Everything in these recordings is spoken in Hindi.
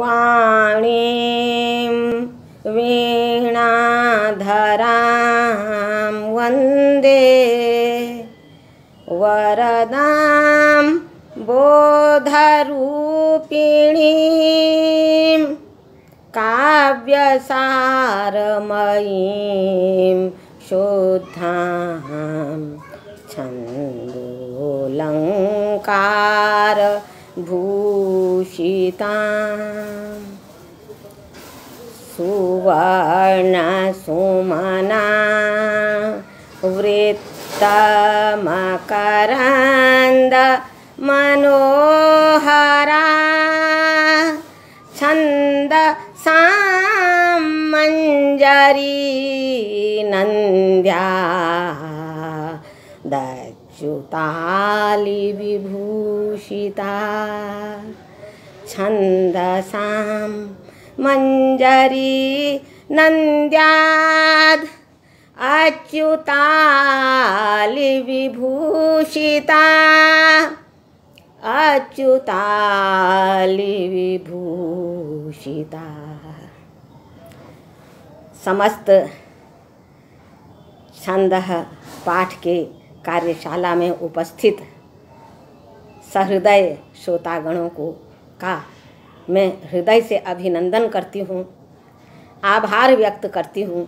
वाणीं वीणाधरां वंदे वरदां बोधरूपिणीं काव्यसारमयीं शुद्धां छन्दोलङ्कार भूषिता। सुवर्ण सुवर्णसुमना वृत्तमकरन्द मनोहरा छन्द सामञ्जरी नन्द्या दच्युतालिविभूषिता छन्दसां मञ्जरी नन्द्याद् अच्युतालिविभूषिता। अच्युतालिविभूषिता। समस्त छंद पाठ के कार्यशाला में उपस्थित सहृदय श्रोतागणों को का मैं हृदय से अभिनंदन करती हूँ, आभार व्यक्त करती हूँ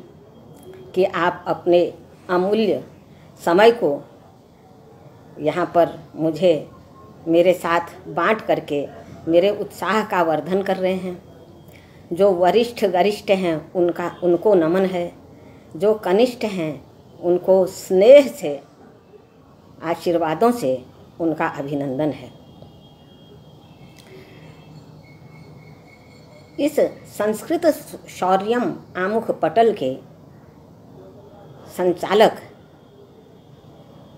कि आप अपने अमूल्य समय को यहाँ पर मुझे मेरे साथ बांट करके मेरे उत्साह का वर्धन कर रहे हैं। जो वरिष्ठ गरिष्ठ हैं, उनका, उनको नमन है। जो कनिष्ठ हैं, उनको स्नेह से आशीर्वादों से उनका अभिनंदन है। इस संस्कृत शौर्यम आमुख पटल के संचालक,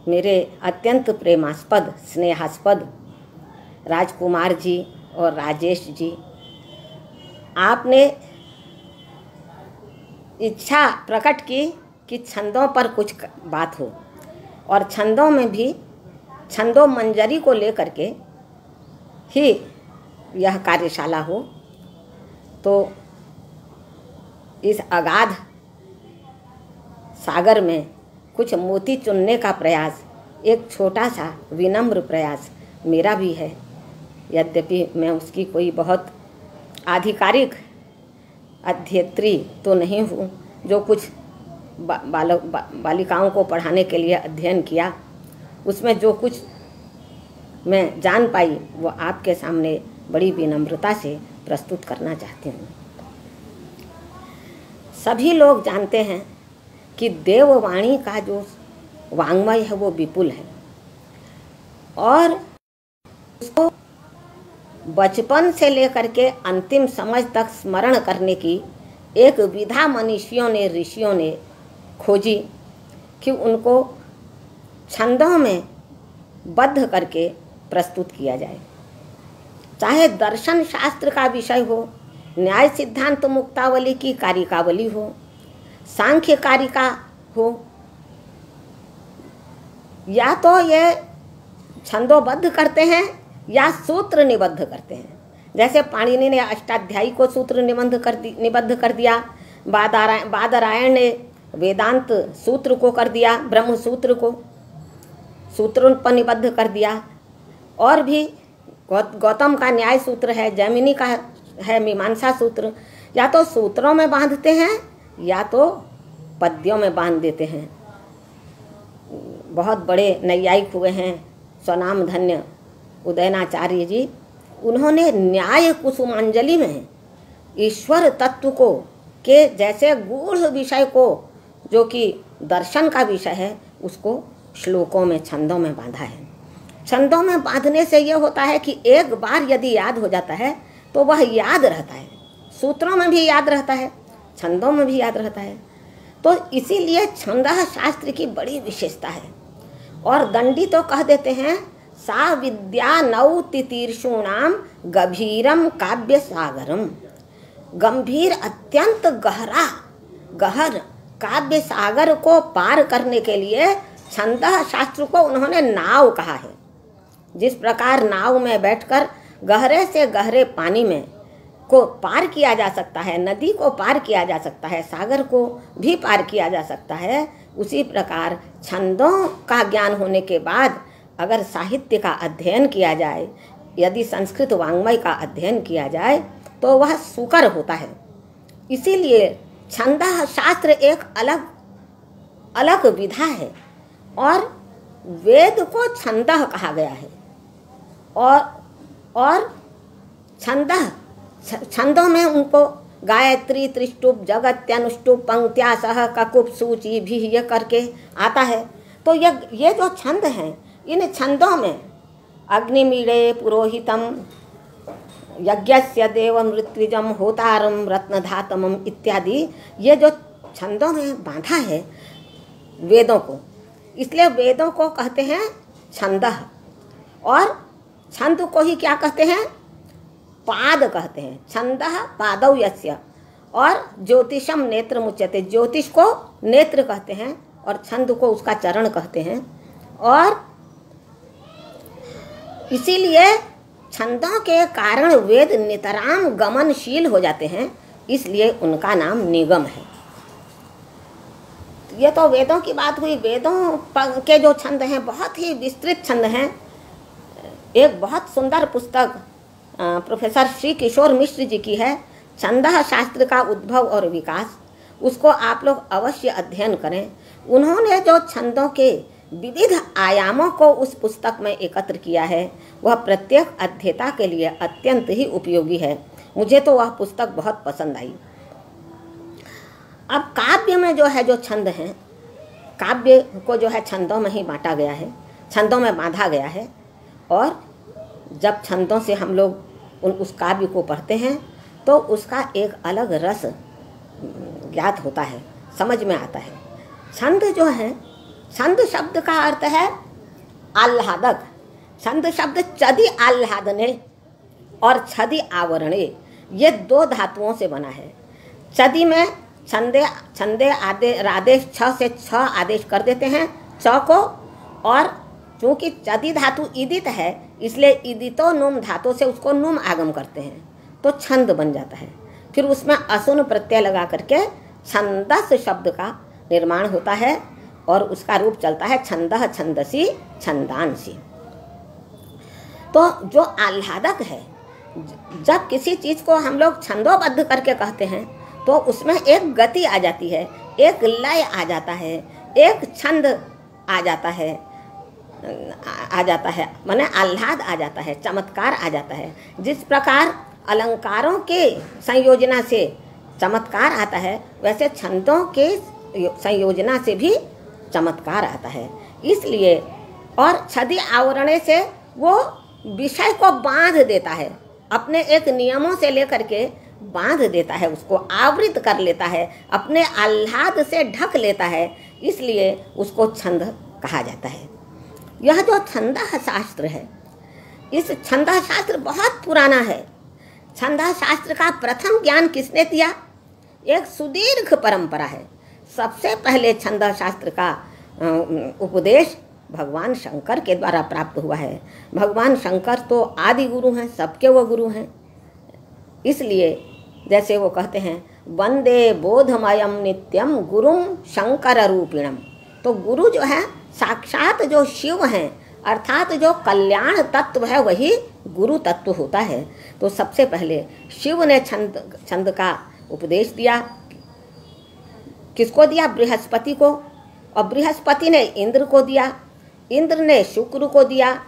मेरे अत्यंत प्रेमास्पद, स्नेहास्पद राजकुमार जी और राजेश जी, आपने इच्छा प्रकट की कि छंदों पर कुछ बात हो। और छंदों में भी, छंदों मंजरी को लेकर के ही यह कार्यशाला हो। तो इस अगाध सागर में कुछ मोती चुनने का प्रयास, एक छोटा सा विनम्र प्रयास मेरा भी है। यद्यपि मैं उसकी कोई बहुत आधिकारिक अध्येत्री तो नहीं हूँ, जो कुछ बा, बाल बा, बालिकाओं को पढ़ाने के लिए अध्ययन किया। उसमें जो कुछ मैं जान पाई वो आपके सामने बड़ी विनम्रता से प्रस्तुत करना चाहती हूँ। सभी लोग जानते हैं कि देववाणी का जो वांग्मय है वो विपुल है। और उसको बचपन से लेकर के अंतिम समझ तक स्मरण करने की एक विधा मनुष्यों ने ऋषियों ने खोजी कि उनको छंदों में बद्ध करके प्रस्तुत किया जाए। चाहे दर्शन शास्त्र का विषय हो, न्याय सिद्धांत मुक्तावली की कारिकावली हो, सांख्य कारिका हो, या तो ये छंदोबद्ध करते हैं या सूत्र निबद्ध करते हैं। जैसे पाणिनि ने अष्टाध्यायी को सूत्र निबंध कर निबद्ध कर दिया बादरायण बादरायण ने वेदांत सूत्र को कर दिया, ब्रह्म सूत्र को सूत्रों पर निबद्ध कर दिया। और भी गौतम का न्याय सूत्र है, जैमिनी का है, मीमांसा सूत्र। या तो सूत्रों में बांधते हैं, या तो पद्यों में बाँध देते हैं। बहुत बड़े नैयायिक हुए हैं, स्वनाम धन्य उदयनाचार्य जी। उन्होंने न्याय कुसुमांजलि में ईश्वर तत्व को, के जैसे गूढ़ विषय को जो कि दर्शन का विषय है, उसको श्लोकों में, छंदों में बांधा है। छंदों में बांधने से यह होता है कि एक बार यदि याद हो जाता है तो वह याद रहता है। सूत्रों में भी याद रहता है, छंदों में भी याद रहता है। तो इसीलिए छंद शास्त्र की बड़ी विशेषता है। और दंडी तो कह देते हैं, सा विद्या नौ तितीर्षुणाम गभीरम काव्य सागरम गंभीर अत्यंत गहरा, गहर काव्य सागर को पार करने के लिए छंद शास्त्र को उन्होंने नाव कहा है। जिस प्रकार नाव में बैठकर गहरे से गहरे पानी में को पार किया जा सकता है, नदी को पार किया जा सकता है, सागर को भी पार किया जा सकता है, उसी प्रकार छंदों का ज्ञान होने के बाद अगर साहित्य का अध्ययन किया जाए, यदि संस्कृत वांग्मय का अध्ययन किया जाए तो वह सुकर होता है। इसीलिए छंद शास्त्र एक अलग अलग विधा है। और वेद को छंद कहा गया है। और और छंद, छंदों में उनको गायत्री, त्रिष्टुप, जगत्यनुष्टुप, पंक्त्या सह, ककुप, सूची, भी ये करके आता है। तो ये ये जो छंद हैं, इन छंदों में अग्निमीड़े पुरोहितम यज्ञस्य देव मृत्युजम होतारम रत्नधातम इत्यादि। ये जो छंदों में बांधा है, वेदों को। इसलिए वेदों को कहते हैं छंद। और छंद को ही क्या कहते हैं? पाद कहते हैं। छंद पादव यस्य। और ज्योतिषम नेत्र मुच्यते। ज्योतिष को नेत्र कहते हैं और छंद को उसका चरण कहते हैं। और इसीलिए छंदों के कारण वेद नितराम गमनशील हो जाते हैं, इसलिए उनका नाम निगम है। ये तो वेदों की बात हुई। वेदों के जो छंद हैं, बहुत ही विस्तृत छंद हैं। एक बहुत सुंदर पुस्तक प्रोफेसर श्री किशोर मिश्र जी की है, छंद शास्त्र का उद्भव और विकास। उसको आप लोग अवश्य अध्ययन करें। उन्होंने जो छंदों के विविध आयामों को उस पुस्तक में एकत्र किया है। वह प्रत्येक अध्येता के लिए अत्यंत ही उपयोगी है। मुझे तो वह पुस्तक बहुत पसंद आई। अब काव्य में जो है जो छंद हैं, काव्य को जो है छंदों में ही बांटा गया है, छंदों में बांधा गया है और जब छंदों से हम लोग उन, उस काव्य को पढ़ते हैं तो उसका एक अलग रस ज्ञात होता है, समझ में आता है। छंद जो है छंद शब्द का अर्थ है आह्लादक। छंद शब्द चदी आह्लादने और छदि आवरणे, ये दो धातुओं से बना है। चदी में छंदे छंदे आदे, आदेश, छ से छ आदेश कर देते हैं छ को, और चूँकि चदी धातु ईदित है, इसलिए ईदितो नुम धातु से उसको नुम आगम करते हैं तो छंद बन जाता है। फिर उसमें असुन प्रत्यय लगा करके छंदस शब्द का निर्माण होता है। और उसका रूप चलता है छंद छंदसी, छंदांसी। तो जो आह्लादक है, जब किसी चीज़ को हम लोग छंदोबद्ध करके कहते हैं तो उसमें एक गति आ जाती है, एक लय आ जाता है, एक छंद आ जाता है, आ जाता है, माने आह्लाद आ जाता है, चमत्कार आ जाता है। जिस प्रकार अलंकारों के संयोजना से चमत्कार आता है, वैसे छंदों के संयोजना से भी चमत्कार आता है। इसलिए और छदि आवरणे से वो विषय को बाँध देता है। अपने एक नियमों से लेकर के बाँध देता है, उसको आवृत कर लेता है, अपने आह्लाद से ढक लेता है, इसलिए उसको छंद कहा जाता है। यह जो छंद शास्त्र है, इस छंद शास्त्र बहुत पुराना है। छंद शास्त्र का प्रथम ज्ञान किसने दिया? एक सुदीर्घ परंपरा है। सबसे पहले छंद शास्त्र का उपदेश भगवान शंकर के द्वारा प्राप्त हुआ है। भगवान शंकर तो आदि गुरु हैं, सबके वो गुरु हैं। इसलिए जैसे वो कहते हैं, वंदे बोधमयम नित्यम गुरुम शंकर रूपिणम। तो गुरु जो है, साक्षात जो शिव हैं, अर्थात जो कल्याण तत्व है, वही गुरु तत्व होता है। तो सबसे पहले शिव ने छंद छंद का उपदेश दिया। किसको दिया? बृहस्पति को। और बृहस्पति ने इंद्र को दिया, इंद्र ने शुक्र को दिया,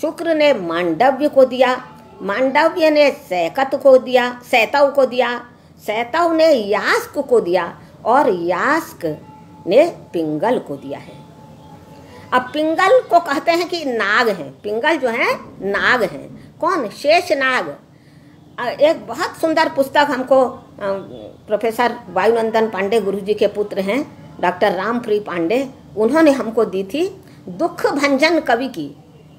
शुक्र ने मांडव्य को दिया, मांडव्य ने सैकत को दिया, सैतव को दिया, सैतव ने यास्क को दिया और यास्क ने पिंगल को दिया है। अब पिंगल को कहते हैं कि नाग हैं। पिंगल जो है, नाग हैं। कौन? शेष नाग। एक बहुत सुंदर पुस्तक हमको प्रोफेसर वायुनंदन पांडे गुरु जी के पुत्र हैं। डॉक्टर रामप्री पांडे, उन्होंने हमको दी थी दुख भंजन कवि की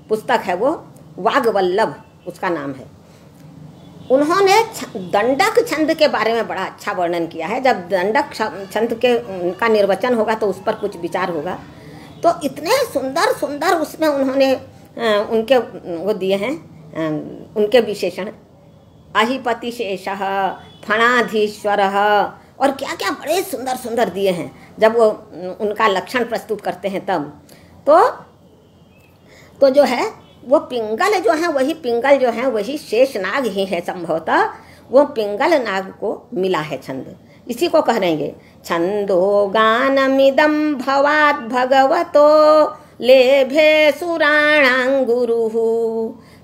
पुस्तक है वो, वागवल्लभ, उसका नाम है। उन्होंने दंडक छंद के बारे में बड़ा अच्छा वर्णन किया है। जब दंडक छंद के का निर्वचन होगा तो उस पर कुछ विचार होगा। तो इतने सुंदर सुंदर उसमें उन्होंने उनके, वो दिए हैं उनके विशेषण। अहिपतिशेष फणाधीश्वर और क्या क्या बड़े सुंदर सुंदर दिए हैं। जब वो उनका लक्षण प्रस्तुत करते हैं तब तो तो जो है, वो पिंगल जो है, वही पिंगल जो है, वही शेष नाग ही है संभवतः। वो पिंगल नाग को मिला है छंद। इसी को कह रहेंगे छंदो गानमिदम भवात भगवतो, लेभे सुराणांगुरु।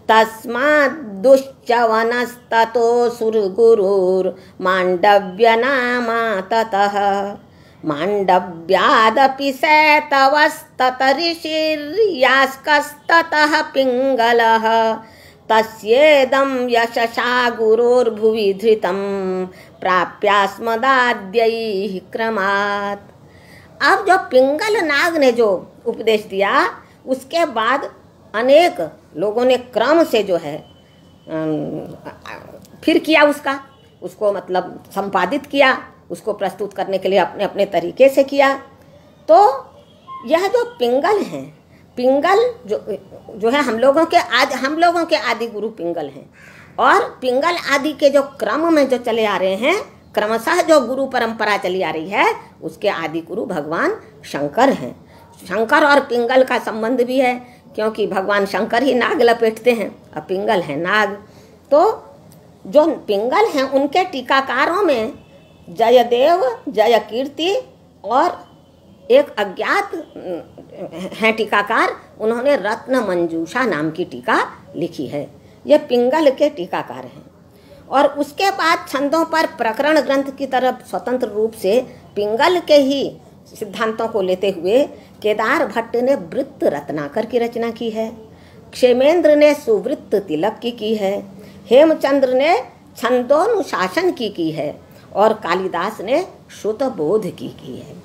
तस्माद्दुश्चवनस्ततो सुरगुरुर्माण्डव्यनामा ततः माण्डव्यादपि सैतवस्ततऋषिर्यास्कस्ततः पिङ्गलः। तस्येदं यशसा गुरोर्भुवि धृतं प्राप्यास्मदाद्यैः क्रमात्। अब जो पिंगल नाग ने जो उपदेश दिया, उसके बाद अनेक लोगों ने क्रम से जो है फिर किया उसका। उसको मतलब संपादित किया, उसको प्रस्तुत करने के लिए अपने अपने तरीके से किया। तो यह जो पिंगल हैं, पिंगल जो जो है हम लोगों के आदि, हम लोगों के आदि गुरु पिंगल हैं। और पिंगल आदि के जो क्रम में जो चले आ रहे हैं, क्रमशः जो गुरु परंपरा चली आ रही है, उसके आदि गुरु भगवान शंकर हैं। शंकर और पिंगल का संबंध भी है। क्योंकि भगवान शंकर ही नाग लपेटते हैं और पिंगल है नाग। तो जो पिंगल हैं, उनके टीकाकारों में जयदेव जय कीर्ति और एक अज्ञात हैं टीकाकार, उन्होंने रत्न मंजूषा नाम की टीका लिखी है। ये पिंगल के टीकाकार हैं। और उसके बाद छंदों पर प्रकरण ग्रंथ की तरफ़ स्वतंत्र रूप से पिंगल के ही सिद्धांतों को लेते हुए केदार भट्ट ने वृत्त रत्नाकर की रचना की है। क्षेमेंद्र ने सुवृत्त तिलक की की है। हेमचंद्र ने छंदोनुशासन की की है और कालिदास ने श्रुत बोध की की है।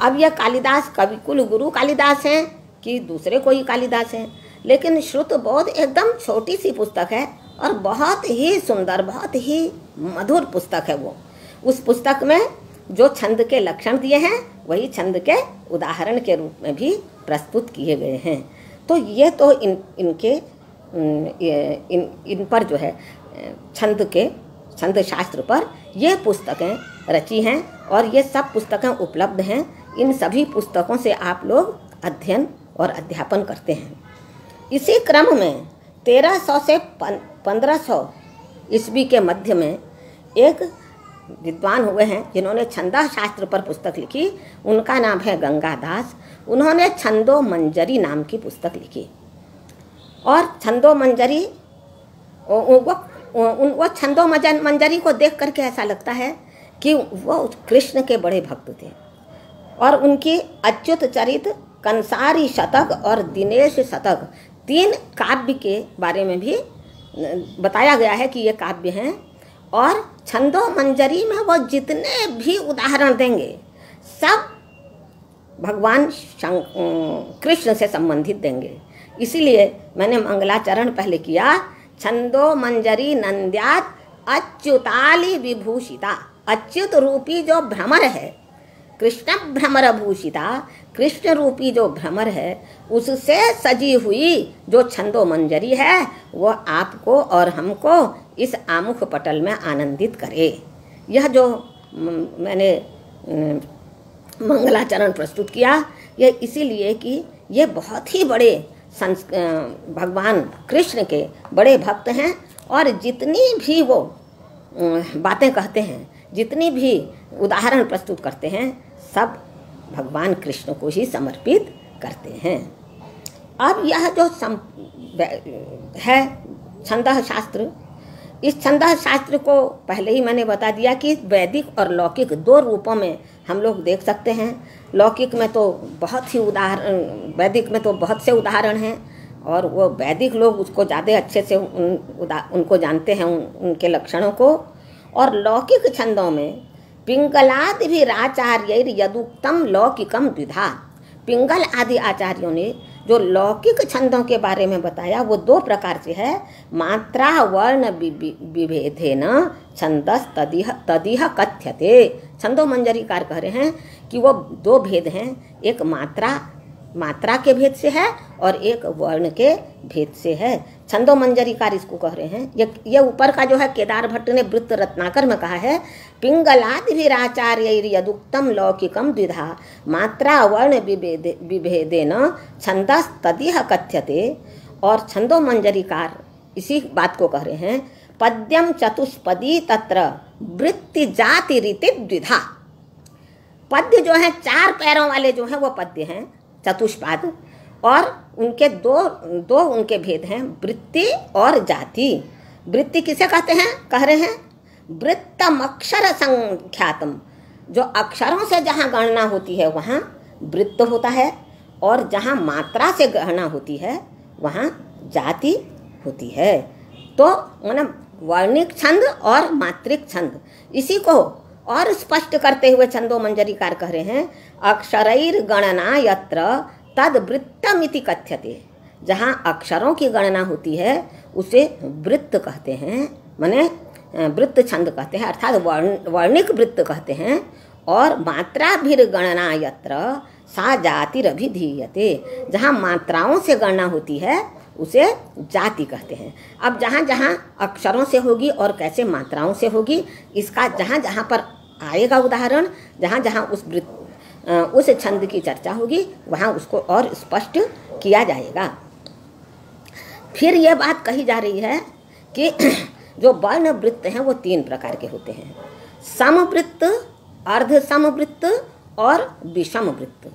अब यह कालिदास कवि कुल गुरु कालिदास हैं कि दूसरे कोई कालिदास हैं। लेकिन श्रुत बोध एकदम छोटी सी पुस्तक है और बहुत ही सुंदर, बहुत ही मधुर पुस्तक है वो। उस पुस्तक में जो छंद के लक्षण दिए हैं वही छंद के उदाहरण के रूप में भी प्रस्तुत किए गए हैं। तो ये तो इन, इनके इन इन पर जो है, छंद के, छंद शास्त्र पर ये पुस्तकें रची हैं और ये सब पुस्तकें उपलब्ध हैं। इन सभी पुस्तकों से आप लोग अध्ययन और अध्यापन करते हैं। इसी क्रम में तेरह सौ से पंद्रह सौ ईस्वी के मध्य में एक विद्वान हुए हैं, जिन्होंने छंदा शास्त्र पर पुस्तक लिखी, उनका नाम है गंगादास। उन्होंने छंदो मंजरी नाम की पुस्तक लिखी। और छंदो मंजरी वो उन, वो छंदो मंजरी को देख करके ऐसा लगता है कि वो कृष्ण के बड़े भक्त थे। और उनकी अच्युत चरित, कंसारी शतक और दिनेश शतक, तीन काव्य के बारे में भी बताया गया है कि ये काव्य हैं। और छंदो मंजरी में वो जितने भी उदाहरण देंगे, सब भगवान कृष्ण से संबंधित देंगे। इसीलिए मैंने मंगलाचरण पहले किया, छंदो मंजरी नंद्यात अच्युताली विभूषिता। अच्युत रूपी जो भ्रमर है कृष्ण भ्रमर भूषिता, कृष्ण रूपी जो भ्रमर है, उससे सजी हुई जो छंदो मंजरी है वो आपको और हमको इस आमुख पटल में आनंदित करे। यह जो मैंने मंगलाचरण प्रस्तुत किया, यह इसीलिए कि ये बहुत ही बड़े संस भगवान कृष्ण के बड़े भक्त हैं और जितनी भी वो बातें कहते हैं, जितनी भी उदाहरण प्रस्तुत करते हैं सब भगवान कृष्ण को ही समर्पित करते हैं। अब यह जो सम है छंद शास्त्र इस छंद शास्त्र को पहले ही मैंने बता दिया कि वैदिक और लौकिक दो रूपों में हम लोग देख सकते हैं। लौकिक में तो बहुत ही उदाहरण वैदिक में तो बहुत से उदाहरण हैं और वो वैदिक लोग उसको ज़्यादा अच्छे से उन उदा उनको जानते हैं उन, उनके लक्षणों को। और लौकिक छंदों में पिंगलाद भी राचार्य यदुक्तम लौकिकम द्विधा। पिंगल आदि आचार्यों ने जो लौकिक छंदों के बारे में बताया, वो दो प्रकार से है। मात्रा वर्ण विभेदे न छंदस तदिह तदिह कथ्यते। छंदो मंजरीकार कह रहे हैं कि वो दो भेद हैं। एक मात्रा मात्रा के भेद से है और एक वर्ण के भेद से है। छंदो मंजरीकार इसको कह रहे हैं। ये ये ऊपर का जो है, केदार भट्ट ने वृत्त रत्नाकर में कहा है। पिंगलादि भी आचार्य यदुक्तम लौकिकम द्विधा। मात्रा वर्ण विभेद, विभेदेन छंदस तदिह कथ्यते। और छंदो मंजरीकार इसी बात को कह रहे हैं। पद्यम चतुष्पदी तत्र, वृत्ति जाति रीति द्विधा। पद्य जो है, चार पैरों वाले जो हैं, वो पद्य हैं, चतुष्पाद। और उनके दो दो उनके भेद हैं, वृत्ति और जाति। वृत्ति किसे कहते हैं? कह रहे हैं वृत्तम अक्षर संख्यातम जो अक्षरों से जहाँ गणना होती है, वहाँ वृत्त होता है, और जहाँ मात्रा से गणना होती है, वहाँ जाति होती है। तो मतलब वर्णिक छंद और मात्रिक छंद। इसी को और स्पष्ट करते हुए छंदो मंजरीकार कह रहे हैं अक्षरैर गणना यत्र तद वृत्तमिति कथ्यते। जहाँ अक्षरों की गणना होती है, उसे वृत्त कहते हैं, माने वृत्त छंद कहते हैं, अर्थात वर्ण, वर्णिक वृत्त कहते हैं, और मात्रा भी गणना यत्र सा जातिरभिधीयते। जहाँ मात्राओं से गणना होती है, उसे जाति कहते हैं। अब जहाँ जहाँ अक्षरों से होगी और कैसे मात्राओं से होगी, इसका जहाँ जहाँ पर आएगा उदाहरण, जहाँ जहाँ उस उस छंद की चर्चा होगी, वहाँ उसको और स्पष्ट किया जाएगा। फिर यह बात कही जा रही है कि जो वर्ण वृत्त हैं, वो तीन प्रकार के होते हैं। समवृत्त अर्ध समवृत्त और विषम वृत्त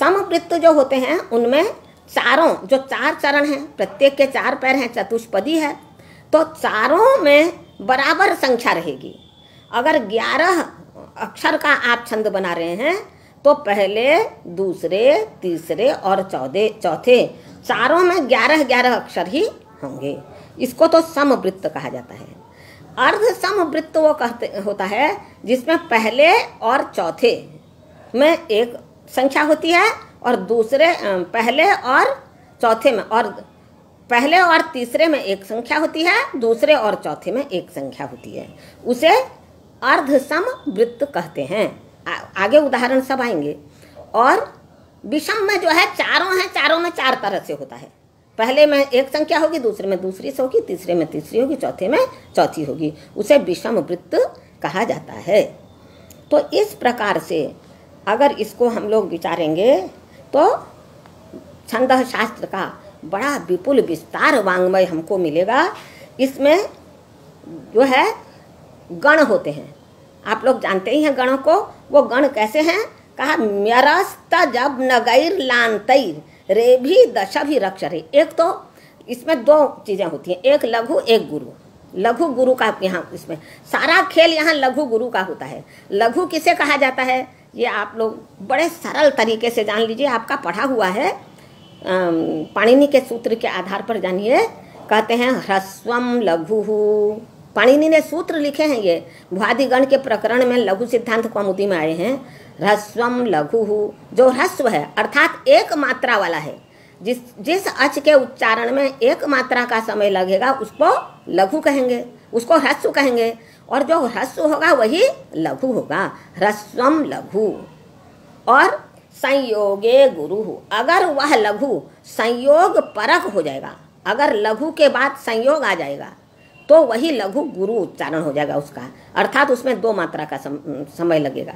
समवृत्त जो होते हैं, उनमें चारों, जो चार चरण हैं, प्रत्येक के चार पैर हैं, चतुष्पदी है तो चारों में बराबर संख्या रहेगी। अगर ग्यारह अक्षर का आप छंद बना रहे हैं तो पहले, दूसरे, तीसरे और चौदह चौथे, चारों में ग्यारह ग्यारह अक्षर ही होंगे। इसको तो समवृत्त कहा जाता है। अर्ध समवृत्त वो कहते, होता है, जिसमें पहले और चौथे में एक संख्या होती है और दूसरे पहले और चौथे में, और पहले और तीसरे में एक संख्या होती है, दूसरे और चौथे में एक संख्या होती है। उसे अर्ध सम वृत्त कहते हैं। आगे उदाहरण सब आएँगे। और विषम में जो है, चारों हैं, चारों में चार तरह से होता है। पहले में एक संख्या होगी, दूसरे में दूसरी से होगी, तीसरे में तीसरी होगी, चौथे में चौथी होगी। उसे विषम वृत्त कहा जाता है। तो इस प्रकार से अगर इसको हम लोग विचारेंगे तो छंद शास्त्र का बड़ा विपुल विस्तार वांग्मय हमको मिलेगा। इसमें जो है, गण होते हैं। आप लोग जानते ही हैं गणों को। वो गण कैसे हैं? कहा, म्यरस्त जब नगैर लानतैर, रे भी दशा भी रक्षरे एक तो इसमें दो चीज़ें होती हैं, एक लघु, एक गुरु। लघु गुरु का यहाँ इसमें सारा खेल यहाँ लघु गुरु का होता है। लघु किसे कहा जाता है? ये आप लोग बड़े सरल तरीके से जान लीजिए, आपका पढ़ा हुआ है। पाणिनि के सूत्र के आधार पर जानिए। कहते हैं ह्रस्वम लघु। पाणिनि ने सूत्र लिखे हैं ये। भुआदिगण के प्रकरण में लघु सिद्धांत कौमुदी में आए हैं। ह्रस्वम लघु, जो ह्रस्व है, अर्थात एक मात्रा वाला है। जिस जिस अच के उच्चारण में एक मात्रा का समय लगेगा, उसको लघु कहेंगे, उसको ह्रस्व कहेंगे, और जो ह्रस्व होगा, वही लघु होगा। ह्रस्वम लघु। और संयोगे गुरु, अगर वह लघु, संयोग परक हो जाएगा। अगर लघु के बाद संयोग आ जाएगा तो वही लघु गुरु उच्चारण हो जाएगा उसका। अर्थात उसमें दो मात्रा का सम, समय लगेगा।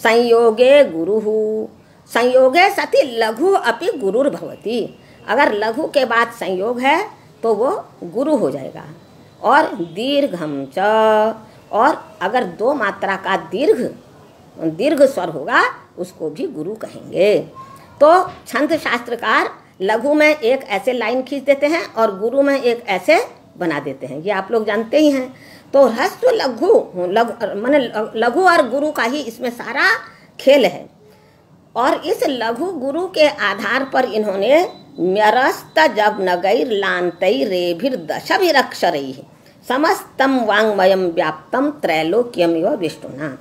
संयोगे गुरु संयोगे सती लघु अपि गुरुर भवती। अगर लघु के बाद संयोग है तो वो गुरु हो जाएगा। और दीर्घम च। और अगर दो मात्रा का दीर्घ दीर्घ स्वर होगा उसको भी गुरु कहेंगे। तो छंद शास्त्रकार लघु में एक ऐसे लाइन खींच देते हैं और गुरु में एक ऐसे बना देते हैं। ये आप लोग जानते ही हैं। तो ह्रस्व लघु लघु, मैंने लघु और गुरु का ही इसमें सारा खेल है। और इस लघु गुरु के आधार पर इन्होंने म्यरस्त जब नगैर लानतई रेभिर दशभिरक्षरई समस्तम वांगमयम व्याप्तम त्रैलोक्यम व विष्णुना।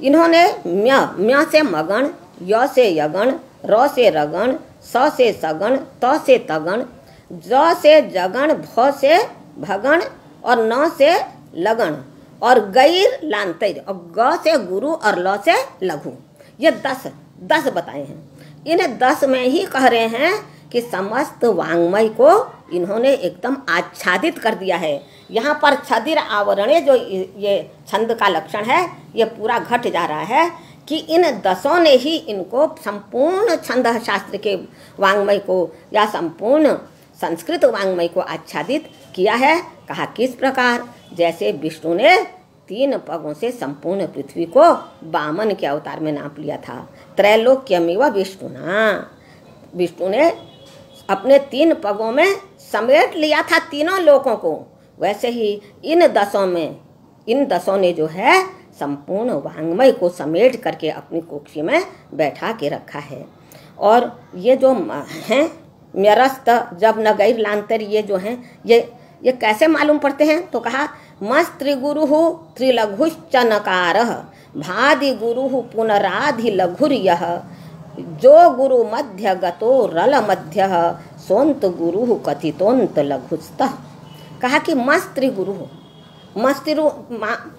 इन्होंने म्य म्य से मगण, य से यगण, र से रगण, स से सगण, त से तगण, ज से जगण, भ से भगण और न से लगन और गैर लांतर और ग से गुरु और ल से लघु। ये दस दस बताए हैं। इन दस में ही कह रहे हैं कि समस्त वांग्मय को इन्होंने एकदम आच्छादित कर दिया है। यहाँ पर छदिर आवरणे जो ये छंद का लक्षण है, ये पूरा घट जा रहा है कि इन दसों ने ही इनको संपूर्ण छंद शास्त्र के वांग्मय को या संपूर्ण संस्कृत वांग्मय को आच्छादित किया है? कहा, किस प्रकार? जैसे विष्णु ने तीन पगों से संपूर्ण पृथ्वी को बामन के अवतार में नाप लिया था। त्रैलोक्यमिव विष्णुना। विष्णु ने अपने तीन पगों में समेट लिया था तीनों लोगों को। वैसे ही इन दसों में, इन दसों ने जो है, संपूर्ण वांग्मय को समेट करके अपनी कोक्षी में बैठा के रखा है। और ये जो हैं, म्यरस्त, जब नगैर लांतर ये जो हैं, ये ये कैसे मालूम पड़ते हैं? तो कहा मस्त त्रिगुरु त्रिलघुश्च नकार भादि गुरु पुनराधि लघुर यह जो गुरु मध्य गतो रल मध्य सोंत गुरु कथितोंत लघुस्त। कहा कि मस्त्री गुरु मस्तिरु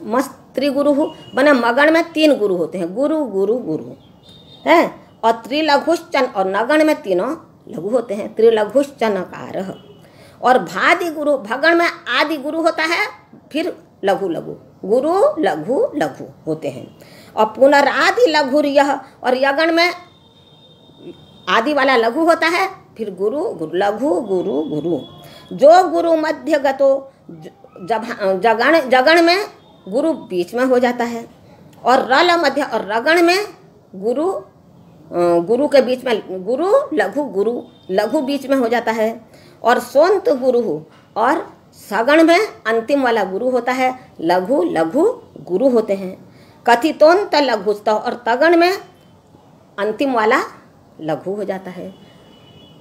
मस्त्री गुरु बने मगन में तीन गुरु होते हैं, गुरु गुरु गुरु। है? और त्रिलघुश्चन, और नगण में तीनों लघु होते हैं, त्रिलघुश्चनकार। और भादि गुरु, भगण में आदि गुरु होता है, फिर लघु लघु। गुरु लघु लघु होते हैं। और पुनरादि लघु यह, और यगण में आदि वाला लघु होता है, फिर गुरु गुरु लघु, गुरु गुरु। जो गुरु मध्य गतो, जब, जगण जगण में गुरु बीच में हो जाता है, और रल मध्य, और रगण में गुरु गुरु के बीच में, गुरु लघु गुरु लघु बीच में हो जाता है। और सोंत गुरु और सगण में अंतिम वाला गुरु होता है। लघु लघु गुरु होते हैं। कथितोंत लघुस्त और तगण में अंतिम वाला लघु हो जाता है।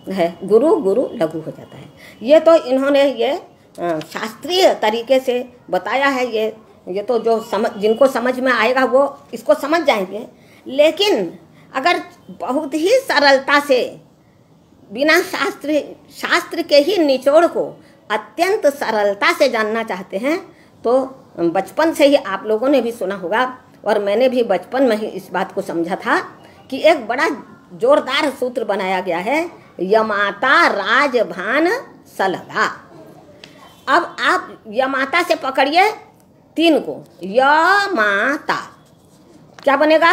है, गुरु गुरु लघु हो जाता है। ये तो इन्होंने ये शास्त्रीय तरीके से बताया है ये। ये तो जो समझ जिनको समझ में आएगा वो इसको समझ जाएँगे। लेकिन अगर बहुत ही सरलता से बिना शास्त्र शास्त्र के ही निचोड़ को अत्यंत सरलता से जानना चाहते हैं तो बचपन से ही आप लोगों ने भी सुना होगा, और मैंने भी बचपन में ही इस बात को समझा था कि एक बड़ा जोरदार सूत्र बनाया गया है, यमाता राजभान सलगा। अब आप यमाता से पकड़िए तीन को। यमाता। क्या बनेगा?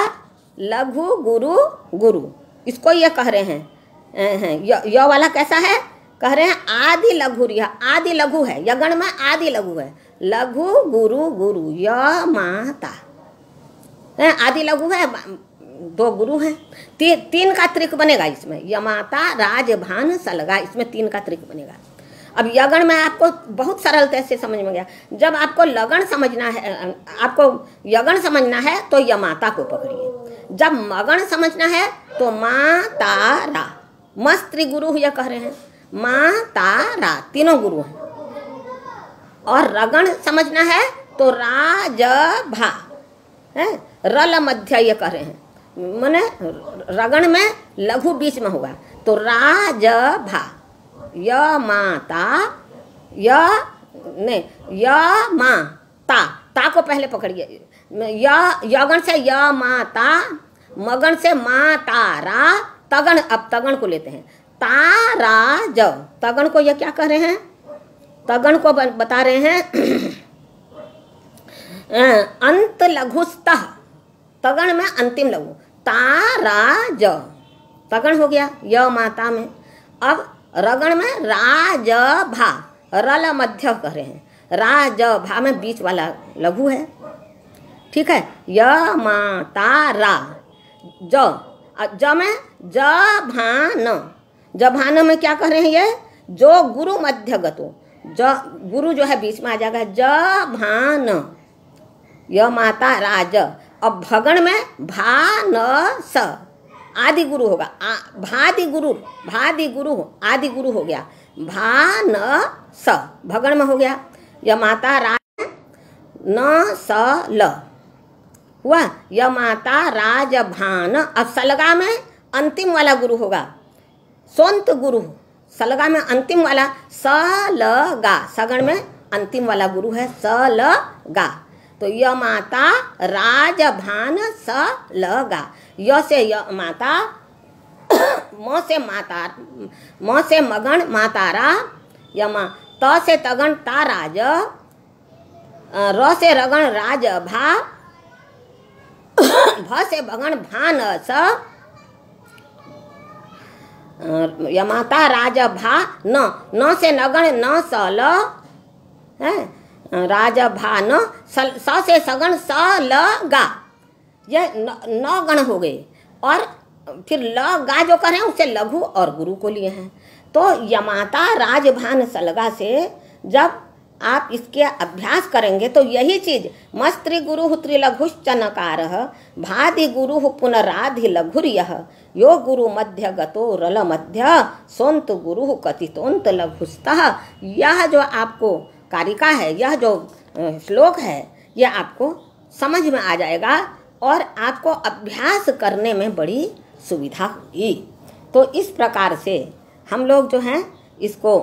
लघु गुरु गुरु। इसको ये कह रहे हैं। य, वाला कैसा है? कह रहे हैं आदि लघु यह आदि लघु है यगण में आदि लघु है। लघु गुरु गुरु य माता। आदि लघु है दो गुरु हैं। ती, तीन का त्रिक बनेगा इसमें यमाता राजभान सलगा इसमें तीन का त्रिक बनेगा। अब यगण में आपको बहुत सरलता से समझ में गया? जब आपको लगन समझना है आपको यगण समझना है तो यमाता को पकड़िए। जब मगन समझना है तो माता तारा मस्त्री गुरु यह कह रहे हैं। माँ तारा तीनों गुरु हैं। और रगण समझना है तो राज भा, है? रल मध्य ये कह रहे हैं। मैंने रगण में लघु बीच में होगा। तो राज भा, य माता य, नहीं, य, मा, ता ता को पहले पकड़िए। य, यगण से य माता मगन से मा तारा तगण अब तगण को लेते हैं। तारा ज तगण को यह क्या कह रहे हैं? तगण को बता रहे हैं अंत लघुस्त तगण में अंतिम लघु। ताराज तगण हो गया, य माता में। अब रगण में राज भा रल मध्य कह रहे हैं। राज भा में बीच वाला लघु है। ठीक है? य माता रा, ज ज में ज भान ज भान में क्या कह रहे हैं ये? जो गुरु मध्य गतो ज, गुरु जो है बीच में आ जाएगा ज भान य माता राज। अब भगण में भा न स आदि गुरु होगा। भादि गुरु भादि गुरु आदि गुरु हो गया। भा न स भगण में हो गया। य माता राज। न स ल हुआ यह माता राज भान अब सलगा में अंतिम वाला गुरु होगा। सोंत गुरु। सलगा में अंतिम वाला स ल गा सगण में अंतिम वाला गुरु है स ल गा तो य माता राजभान स लगा य से य माता, म से माता, म से मगण मातारा, यमा, त से तगण ता राज र से रगण राज भा भ से भगण भान स। यमाता राज भा न न से नगण न स ल राज भा न स से सगण स ल गा। ये नौ गण हो गए। और फिर ल, गा जो कर रहे हैं, उसे लघु और गुरु को लिए हैं। तो यमाता राजभान सलगा से जब आप इसके अभ्यास करेंगे तो यही चीज़, मस्त्री गुरु त्रिलघुश्च नकार भादि गुरु पुनराधि लघुर यो गुरु मध्य गतो रल मध्य सोंत गुरु कथितोंत लघुस्त। यह जो आपको कारिका है, यह जो श्लोक है, यह आपको समझ में आ जाएगा और आपको अभ्यास करने में बड़ी सुविधा होगी। तो इस प्रकार से हम लोग जो हैं, इसको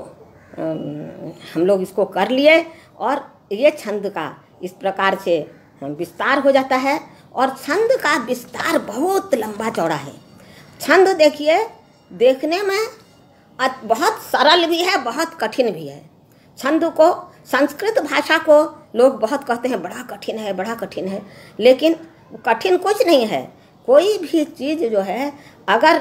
हम लोग इसको कर लिए और ये छंद का इस प्रकार से विस्तार हो जाता है और छंद का विस्तार बहुत लंबा चौड़ा है। छंद देखिए, देखने में बहुत सरल भी है, बहुत कठिन भी है। छंद को, संस्कृत भाषा को लोग बहुत कहते हैं, बड़ा कठिन है, बड़ा कठिन है, लेकिन कठिन कुछ नहीं है। कोई भी चीज़ जो है, अगर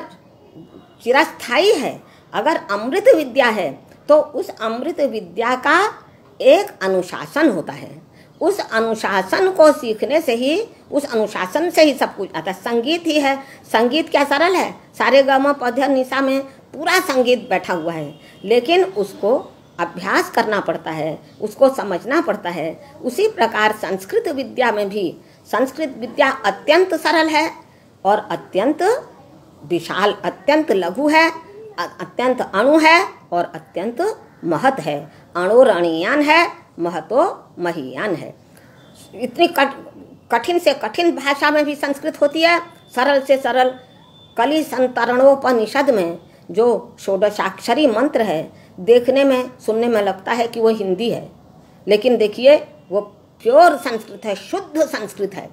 चिरस्थाई है, अगर अमृत विद्या है तो उस अमृत विद्या का एक अनुशासन होता है। उस अनुशासन को सीखने से ही, उस अनुशासन से ही सब कुछ आता है संगीत ही है। संगीत क्या सरल है? सारे गम पध्य निशा में पूरा संगीत बैठा हुआ है। लेकिन उसको अभ्यास करना पड़ता है, उसको समझना पड़ता है। उसी प्रकार संस्कृत विद्या में भी, संस्कृत विद्या अत्यंत सरल है और अत्यंत विशाल, अत्यंत लघु है। अत्यंत अणु है और अत्यंत महत है। अणुरणीयान है, महतो महियान है। इतनी कठिन से कठिन भाषा में भी संस्कृत होती है। सरल से सरल कली संतरणोपनिषद में जो षोडशाक्षरी मंत्र है, देखने में, सुनने में लगता है कि वो हिंदी है। लेकिन देखिए, वो प्योर संस्कृत है, शुद्ध संस्कृत है।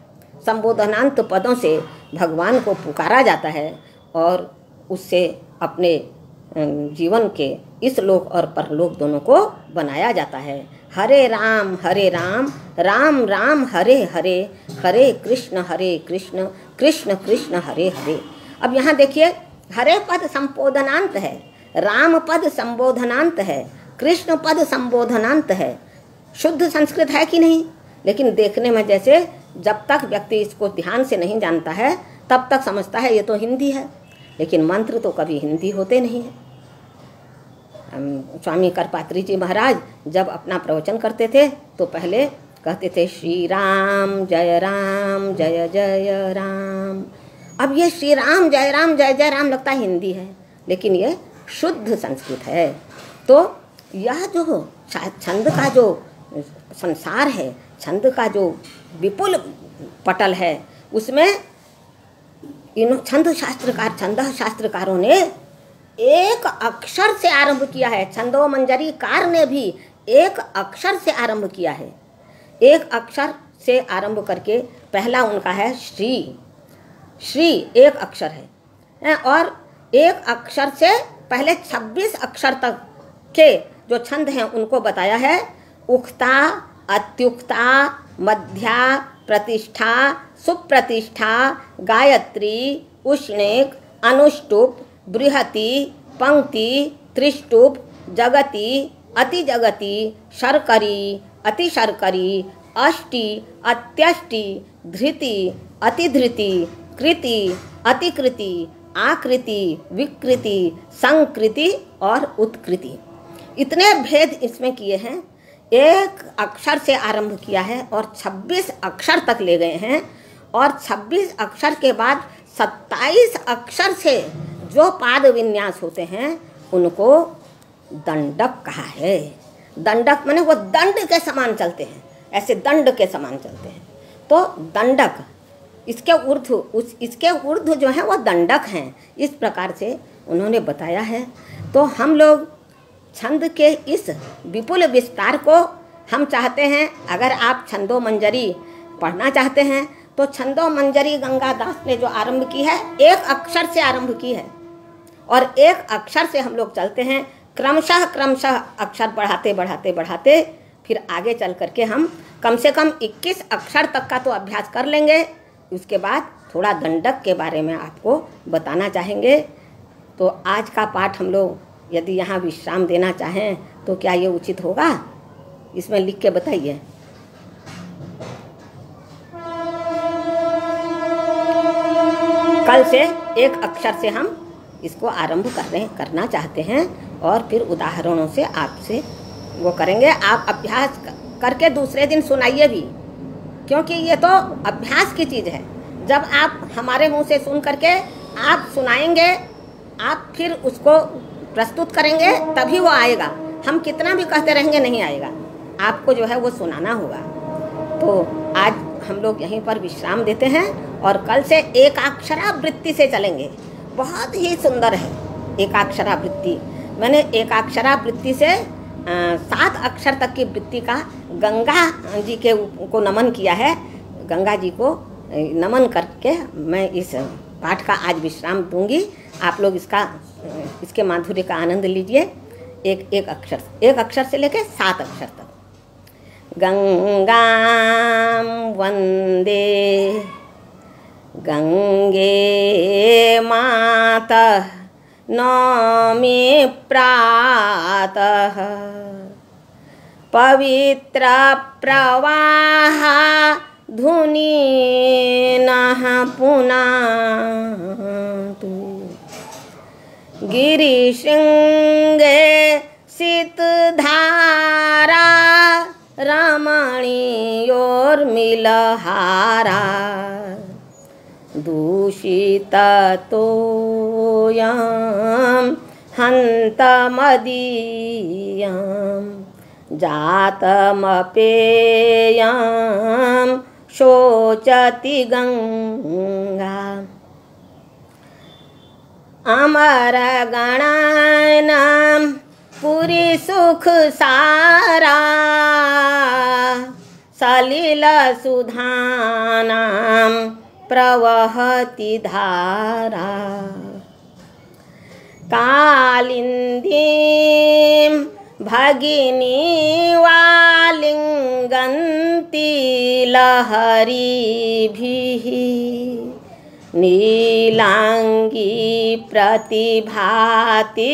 संबोधनांत पदों से भगवान को पुकारा जाता है और उससे अपने जीवन के इस लोक और परलोक दोनों को बनाया जाता है। हरे राम हरे राम राम राम, हरे हरे हरे कृष्ण हरे कृष्ण कृष्ण कृष्ण, हरे हरे। अब यहाँ देखिए, हरे पद संबोधनांत है, राम पद संबोधनांत है, कृष्ण पद संबोधनांत है। शुद्ध संस्कृत है कि नहीं? लेकिन देखने में जैसे जब तक व्यक्ति इसको ध्यान से नहीं जानता है, तब तक समझता है, ये तो हिंदी है। लेकिन मंत्र तो कभी हिंदी होते नहीं हैं। स्वामी करपात्री जी महाराज जब अपना प्रवचन करते थे तो पहले कहते थे, श्री राम, जय राम, जय जय राम। अब ये श्री राम, जय राम, जय जय राम लगता है हिंदी है, लेकिन ये शुद्ध संस्कृत है। तो यह जो छंद का जो संसार है, छंद का जो विपुल पटल है, उसमें इन छंद शास्त्रकार छंद शास्त्रकारों ने एक अक्षर से आरंभ किया है। छंदो मंजरी कार ने भी एक अक्षर से आरंभ किया है। एक अक्षर से आरंभ करके पहला उनका है श्री। श्री एक अक्षर है। और एक अक्षर से पहले 26 अक्षर तक के जो छंद हैं, उनको बताया है, उक्ता, अत्युक्ता, मध्या प्रतिष्ठा, सुप्रतिष्ठा, गायत्री, उष्णिक, अनुष्टुप, बृहति, पंक्ति, त्रिष्टुप, जगति अति जगति शर्करी अति शर्करी अष्टि, अत्यष्टि, धृति, अतिधृति, कृति, अतिकृति, आकृति, विकृति, संकृति और उत्कृति। इतने भेद इसमें किए हैं एक अक्षर से आरंभ किया है और 26 अक्षर तक ले गए हैं और 26 अक्षर के बाद 27 अक्षर से जो पाद विन्यास होते हैं, उनको दंडक कहा है। दंडक माने वो दंड के समान चलते हैं, ऐसे दंड के समान चलते हैं। तो दंडक, इसके उर्ध उस, इसके उर्ध जो है वो दंडक हैं, इस प्रकार से उन्होंने बताया है। तो हम लोग छंद के इस विपुल विस्तार को हम चाहते हैं, अगर आप छंदो मंजरी पढ़ना चाहते हैं तो छंदो मंजरी गंगा दास ने जो आरंभ की है, एक अक्षर से आरंभ की है। और एक अक्षर से हम लोग चलते हैं, क्रमशः क्रमशः अक्षर बढ़ाते बढ़ाते बढ़ाते, फिर आगे चल करके हम कम से कम 21 अक्षर तक का तो अभ्यास कर लेंगे। उसके बाद थोड़ा दंडक के बारे में आपको बताना चाहेंगे। तो आज का पाठ हम लोग यदि यहाँ विश्राम देना चाहें तो क्या ये उचित होगा? इसमें लिख के बताइए। कल से एक अक्षर से हम इसको आरंभ कर रहे, करना चाहते हैं और फिर उदाहरणों से आपसे वो करेंगे। आप अभ्यास करके दूसरे दिन सुनाइए भी, क्योंकि ये तो अभ्यास की चीज़ है। जब आप हमारे मुँह से सुन करके आप सुनाएँगे, आप फिर उसको प्रस्तुत करेंगे, तभी वो आएगा। हम कितना भी कहते रहेंगे, नहीं आएगा। आपको जो है वो सुनाना होगा। तो आज हम लोग यहीं पर विश्राम देते हैं और कल से एकाक्षरावृत्ति से चलेंगे। बहुत ही सुंदर है एकाक्षरावृत्ति। मैंने एकाक्षरावृत्ति से सात अक्षर तक की वृत्ति का गंगा जी के को नमन किया है। गंगा जी को नमन करके मैं इस पाठ का आज विश्राम दूँगी। आप लोग इसका इसके माधुर्य का आनंद लीजिए। एक एक अक्षर एक अक्षर से लेके सात अक्षर तक। गङ्गां वंदे गङ्गे मातः, नौमि प्रातः पवित्रप्रवाह धुनीनः पुनातु गिरिशृङ्गे सितधारा रमणीयोर्मिलहारा दूषिततोयं हन्तमदीयं जातमपेयं शोचति गङ्गा। अमरगणानां पुरी सुख सारा। सलिल सुधानां प्रवहति धारा। कालिन्दीं भगिनी वालिङ्गन्ति लहरीभिः। नीलाङ्गी प्रतिभाति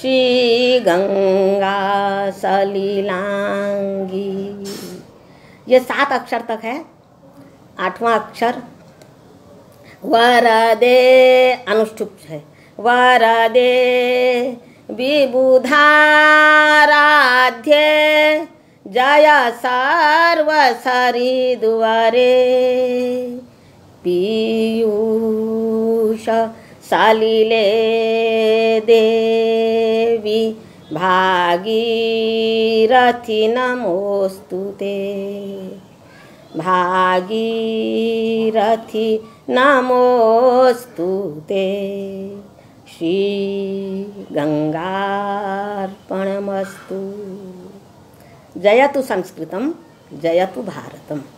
श्री गंगा सलीलांगी। ये सात अक्षर तक है, आठवां अक्षर। वरदे अनुष्ठुप है। वरदे विबुधाराध्य जय सर्व सर्वसरी दुआरे। पीयूष सालिले देवी भागीरथी नमोऽस्तु ते। भागीरथी नमोऽस्तु ते। श्रीगङ्गार्पणमस्तु जयतु संस्कृतं जयतु भारतम्।